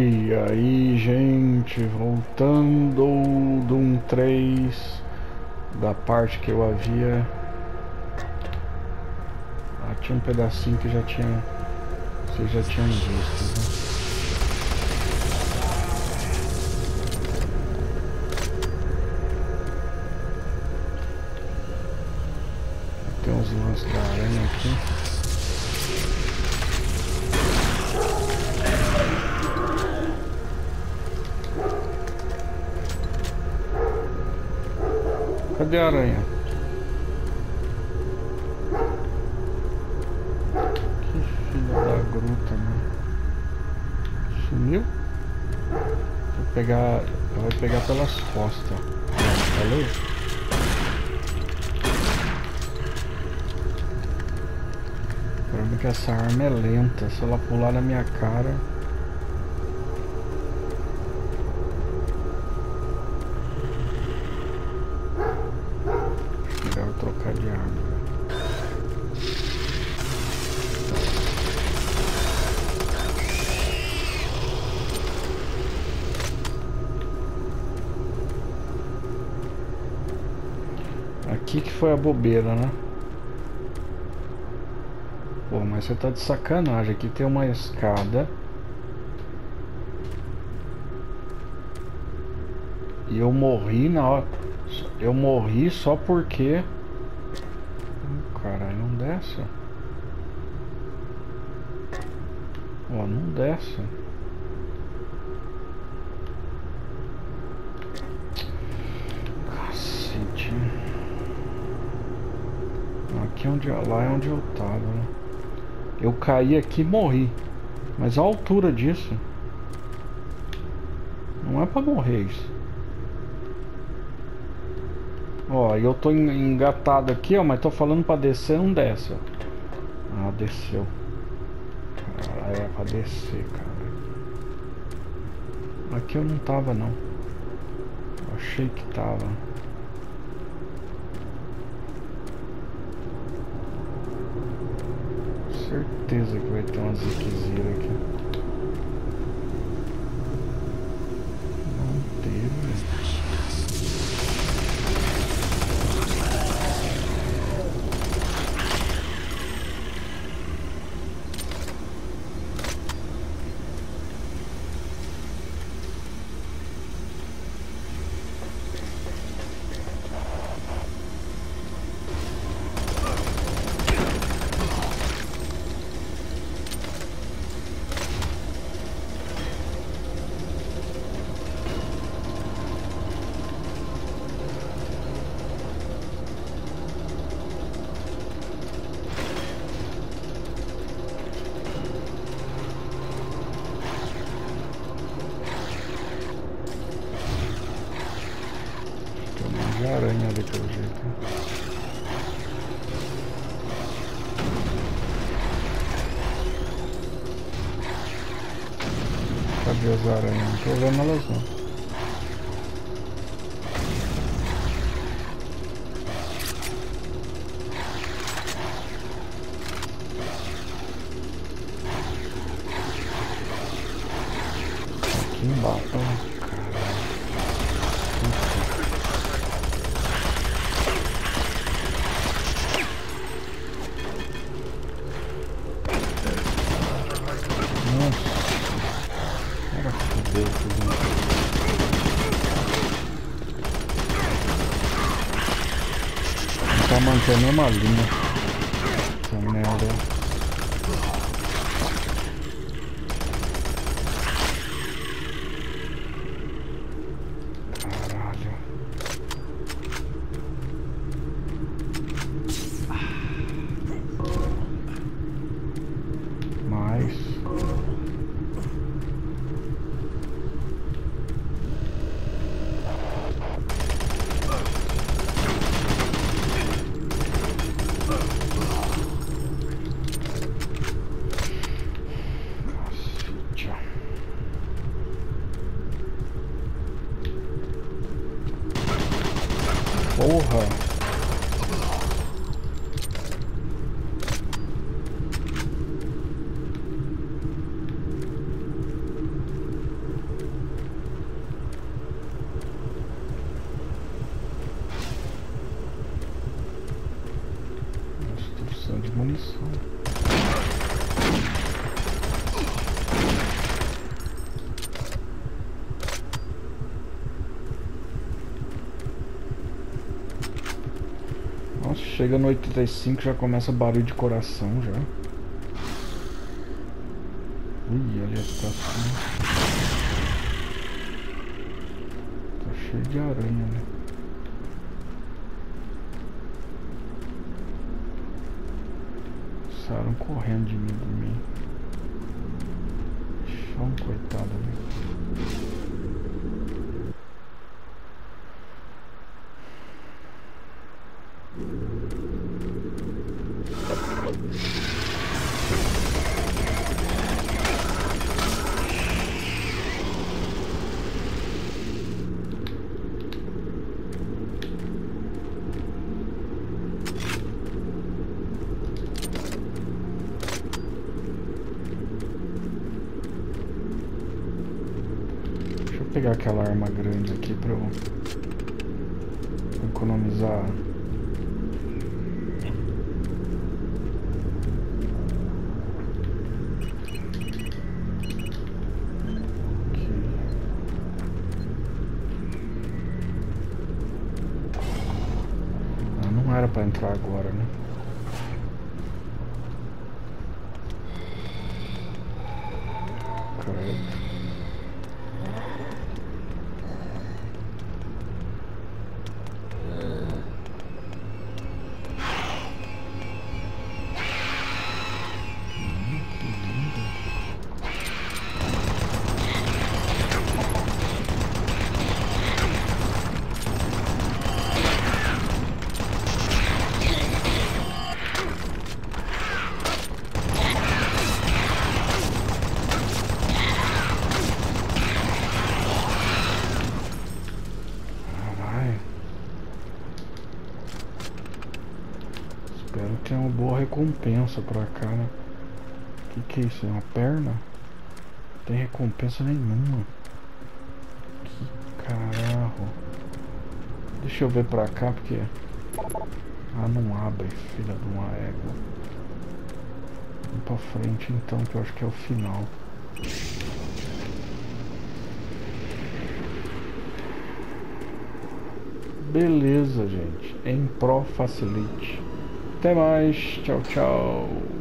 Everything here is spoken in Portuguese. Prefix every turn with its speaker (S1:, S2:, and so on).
S1: E aí, gente, voltando do 1 3 da parte que eu havia. Ah, tinha um pedacinho que já tinha. Vocês já tinham visto, né? Tem uns lances da aranha aqui. A aranha? Que filha da gruta, mano. Sumiu? Vou pegar. Vai pegar pelas costas. Falei? O problema é que essa arma é lenta. Se ela pular na minha cara. Aqui que foi a bobeira, né? Pô, mas você tá de sacanagem. Aqui tem uma escada. E eu morri na hora. Eu morri só porque. Desce. Ó, não desce. Aqui é onde, lá é onde eu tava, né? Eu caí aqui e morri. Mas a altura disso. Não é pra morrer isso. Ó, eu tô engatado aqui, ó, mas tô falando pra descer, não desce, ó. Ah, desceu. Caralho, é pra descer, cara. Aqui eu não tava, não. Eu achei que tava. certeza que vai ter uma ziquezira aqui. aranha ali pelo jeito. Cadê as aranhas? Não tô vendo elas não. Aqui embaixo. Tá mantendo a mesma linha. Essa chega no 85 já começa barulho de coração já. Ui, ali a estação. Tá cheio de aranha, né? Saíram correndo de mim, de mim. Chão, coitado, né? Pegar aquela arma grande aqui pra eu economizar. Ah, era pra entrar agora, né? Credo. Recompensa pra cá, né? Que que é isso? É uma perna? Não tem recompensa nenhuma. Que. Deixa eu ver pra cá porque. Ah, não abre, filha de uma égua. Vamos pra frente então, que eu acho que é o final. Beleza, gente. Em Pro Facilite. Até mais. Tchau, tchau.